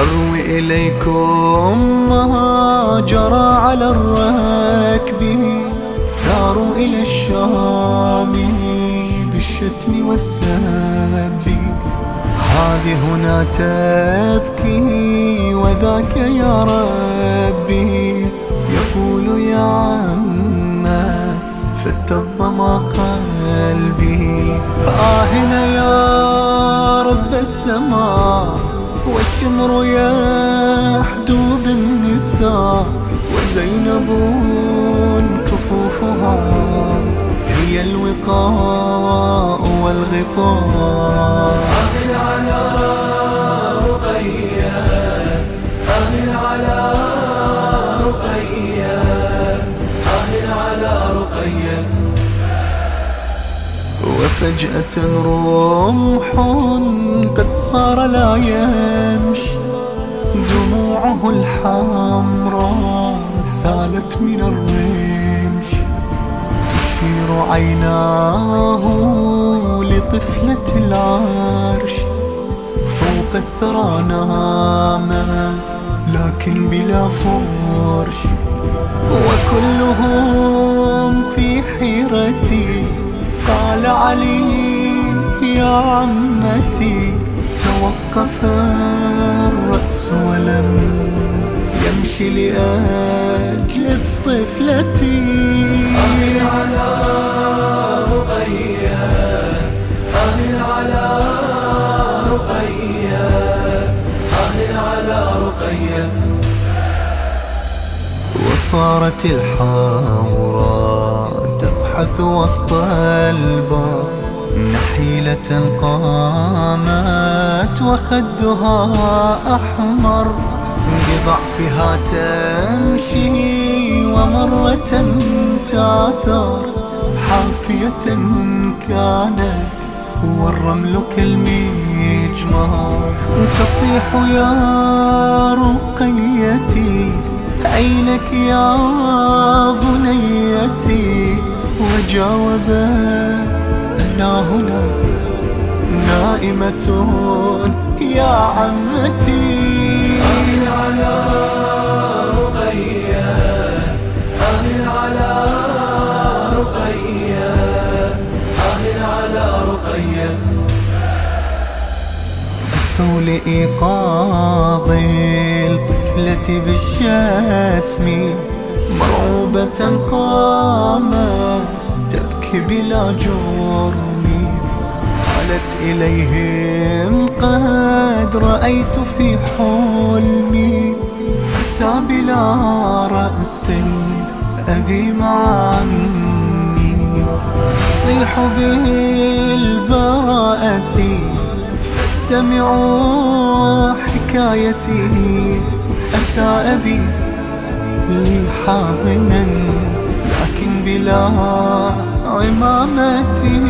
أروي إليكم ما جرى على الركب ساروا إلى الشام بالشتم والسب هذه هنا تبكي وذاك يا ربي. قلبي. آهنا يا رب السماء والشمر يحدو بالنساء وزينب كفوفها هي الوقاء والغطاء. وفجأة رمح قد صار لا يمشي. دموعه الحمراء سالت من الرمش. تشير عيناه لطفلة العرش. فوق الثرى نامت لكن بلا فرش. وكلهم علي يا عمتي توقف الرأس ولم يمشي لأجل الطفلة. أهل على رقية أهل على رقية أهل على رقية. وصارت الحوراء وسط البار نحيلة قامت وخدها أحمر. بضعفها تمشي ومرة تاثر. حافية كانت والرمل كالمجمار تصيح يا رقيتي أينك يا بنيتي؟ وجاوب أنا هنا نائمة. يا عمتي. أهل على رقية. أهل على رقية. أهل على رقية. أتوا لإيقاظ الطفلة بالشتم. مرعوبة قامت. بلا جرم. قالت إليهم قد رأيت في حلمي أتى بلا رأس أبي مع عمي صيح بالبراءة فاستمعوا حكايتي. أتى أبي حاضنا لكن بلا kıyameti